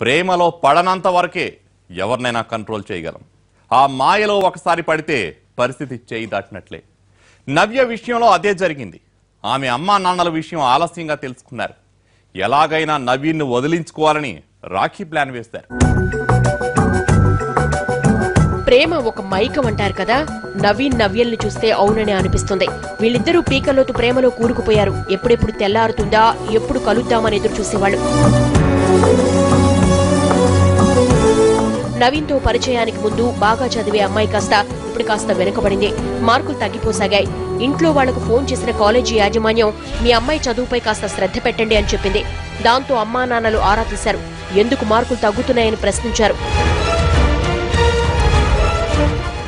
ప్రేమలో పడనంత వరకే ఎవరినైనా కంట్రోల్ చేయగలం. ఆ మాయలో ఒకసారి పడితే పరిస్థితి చేయి దాటినట్లే. నవ్య విషయంలో అదే జరిగింది. ఆమె అమ్మా నాన్నల విషయం ఆలస్యంగా తెలుసుకున్నారు. ఎలాగైనా నవీన్ను వదిలించుకోవాలని రాఖీ ప్లాన్ వేస్తారు. ప్రేమ ఒక మైకం అంటారు కదా? నవీన్ నవ్యల్ని చూస్తే అవుననే అనిపిస్తుంది. వీళ్ళిద్దరూ పీకల్లోతు ప్రేమలో కూరుకుపోయారు. ఎప్పుడెప్పుడు తెల్లారుతుందా? ఎప్పుడు కలుద్దామని ఎదురు చూసేవాళ్ళు నవీన్తో పరిచయానికి ముందు బాగా చదివే అమ్మాయి కాస్త ఇప్పుడు కాస్త వెనుకబడింది. మార్కులు తగ్గిపోసాగాయి. ఇంట్లో వాళ్ళకు ఫోన్ చేసిన కాలేజీ యాజమాన్యం మీ అమ్మాయి చదువుపై కాస్త శ్రద్ధ పెట్టండి అని చెప్పింది. దాంతో అమ్మా నాన్నలు ఆరా తీశారు. ఎందుకు మార్కులు తగ్గుతున్నాయని ప్రశ్నించారు.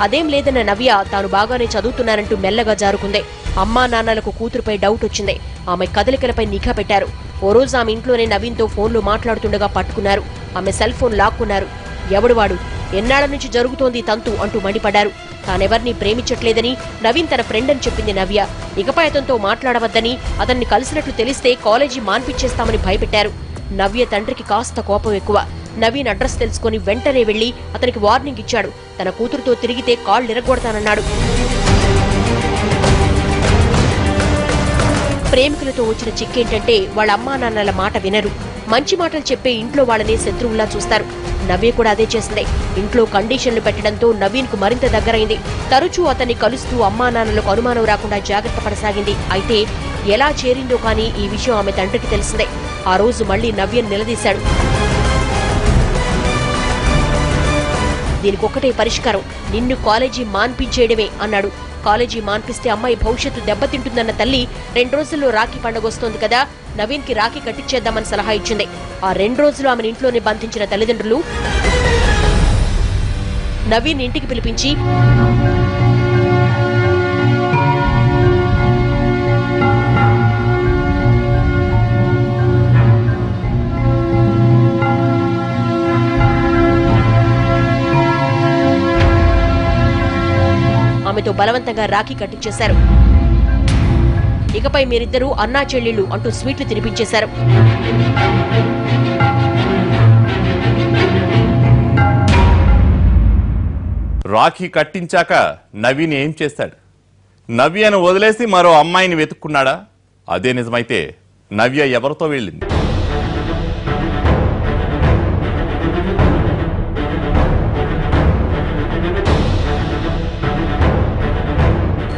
అదేం లేదన్న నవ్య తాను బాగానే చదువుతున్నానంటూ మెల్లగా జారుకుంది. అమ్మా నాన్నలకు కూతురుపై డౌట్ వచ్చింది. ఆమె కదలికలపై నిఘా పెట్టారు. ఓ రోజు ఆమె ఇంట్లోనే నవీన్తో ఫోన్లో మాట్లాడుతుండగా పట్టుకున్నారు. ఆమె సెల్ ఫోన్ లాక్కున్నారు. ఎవడు వాడు? ఎన్నాళ్ళ నుంచి జరుగుతోంది తంతు అంటూ మండిపడ్డారు. తానెవర్నీ ప్రేమించట్లేదని నవీన్ తన ఫ్రెండ్ అని చెప్పింది నవ్య. ఇకపై అతనితో మాట్లాడవద్దని అతన్ని కలిసినట్లు తెలిస్తే కాలేజీ మాన్పిచ్చేస్తామని భయపెట్టారు. నవ్య తండ్రికి కాస్త కోపం ఎక్కువ. నవీన్ అడ్రస్ తెలుసుకుని వెంటనే వెళ్ళి అతనికి వార్నింగ్ ఇచ్చాడు. తన కూతురుతో తిరిగితే కాళ్ళు ఇరగొడతానన్నాడు. ప్రేమికులతో వచ్చిన చిక్కేంటంటే వాళ్ళ అమ్మా నాన్నల మాట వినరు. మంచి మాటలు చెప్పే ఇంట్లో వాళ్ళని శత్రువులా చూస్తారు. నవ్య కూడా అదే చేసింది. ఇంట్లో కండిషన్లు పెట్టడంతో నవీన్కు మరింత దగ్గరైంది. తరచూ అతన్ని కలుస్తూ అమ్మా నాన్నలకు అనుమానం రాకుండా జాగ్రత్త పడసాగింది. అయితే ఎలా చేరిందో కానీ ఈ విషయం ఆమె తండ్రికి తెలిసిందే. ఆ రోజు మళ్ళీ నవ్యను నిలదీశాడు. దీనికొక్కటే పరిష్కారం. నిన్ను కాలేజీ మాన్పించేయడమే అన్నాడు. కాలేజీ మాన్పిస్తే అమ్మాయి భవిష్యత్తు దెబ్బతింటుందన్న తల్లి రెండు రోజుల్లో రాఖీ పండుగ వస్తోంది కదా నవీన్కి రాఖీ కట్టించేద్దామని సలహా ఇచ్చింది. ఆ రెండు రోజులు ఆమెను ఇంట్లోనే బంధించిన తల్లిదండ్రులు నవీన్ ఇంటికి పిలిపించి ఆమెతో బలవంతంగా రాఖీ కట్టించేశారు. ఇకపై మీరిద్దరూ అన్నా చెల్లెళ్ళు అంటూ స్వీట్లు తినిపించేశారు. రాఖీ కట్టించాక నవీన్ ఏం చేశాడు నవ్యను వదిలేసి మరో అమ్మాయిని వెతుక్కున్నాడా? అదే నిజమైతే నవ్య ఎవరితో వెళ్ళింది?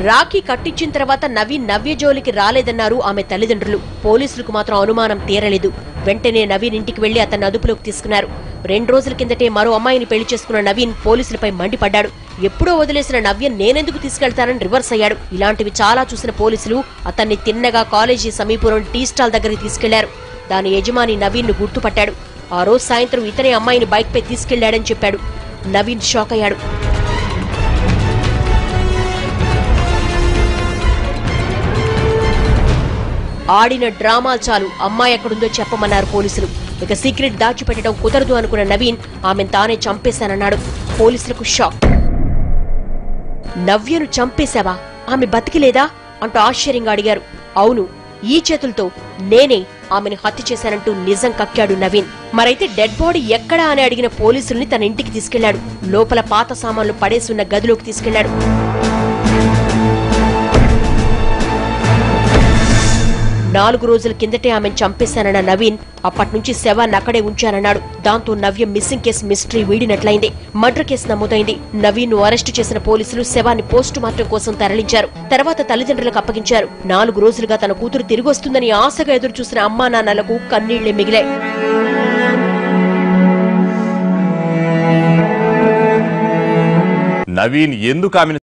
రాఖీ కట్టించిన తర్వాత నవీన్ నవ్య జోలికి రాలేదన్నారు ఆమె తల్లిదండ్రులు. పోలీసులకు మాత్రం అనుమానం తీరలేదు. వెంటనే నవీన్ ఇంటికి వెళ్ళి అతన్ని అదుపులోకి తీసుకున్నారు. రెండు రోజుల కిందటే మరో అమ్మాయిని పెళ్ళి చేసుకున్న నవీన్ పోలీసులపై మండిపడ్డాడు. ఎప్పుడో వదిలేసిన నవ్య నేనెందుకు తీసుకెళ్తానని రివర్స్ అయ్యాడు. ఇలాంటివి చాలా చూసిన పోలీసులు అతన్ని తిన్నగా కాలేజీ సమీపంలోని టీ స్టాల్ దగ్గరికి తీసుకెళ్ళారు. దాని యజమాని నవీన్ను గుర్తుపట్టాడు. ఆ రోజు సాయంత్రం ఇతనే అమ్మాయిని బైక్ పై తీసుకెళ్ళాడని చెప్పాడు. నవీన్ షాక్ అయ్యాడు. ఆడిన డ్రామాలు చాలు. అమ్మాయి ఎక్కడుందో చెప్పమన్నారు పోలీసులు. ఇక సీక్రెట్ దాచిపెట్టడం కుదరదు అనుకున్న నవీన్ ఆమెను తానే చంపేశానన్నాడు. పోలీసులకు షాక్. నవ్యను చంపేశావా? ఆమె బతికిలేదా? అంటూ ఆశ్చర్యంగా అడిగారు. అవును ఈ చేతులతో నేనే ఆమెను హత్య చేశానంటూ నిజం కక్కాడు నవీన్. మరైతే డెడ్ బాడీ ఎక్కడా అని అడిగిన పోలీసుల్ని తన ఇంటికి తీసుకెళ్ళాడు లోపల పాత సామాన్లు పడేసున్న గదిలోకి తీసుకెళ్ళాడు నాలుగు రోజుల కిందటే ఆమెను చంపేశానన్న నవీన్ అప్పటి నుంచి శవాన్ని అక్కడే ఉంచానన్నాడు. దాంతో నవ్య మిస్సింగ్ కేసు మిస్టరీ వీడినట్లయింది. మర్డర్ కేసు నమోదైంది. నవీన్ను అరెస్టు చేసిన పోలీసులు శవాన్ని పోస్టు మార్టం కోసం తరలించారు. తర్వాత తల్లిదండ్రులకు అప్పగించారు. నాలుగు రోజులుగా తన కూతురు తిరిగొస్తుందని ఆశగా ఎదురు చూసిన అమ్మా నాన్నలకు కన్నీళ్ళే మిగిలాయి. నవీన్ ఎందుకు ఆమెను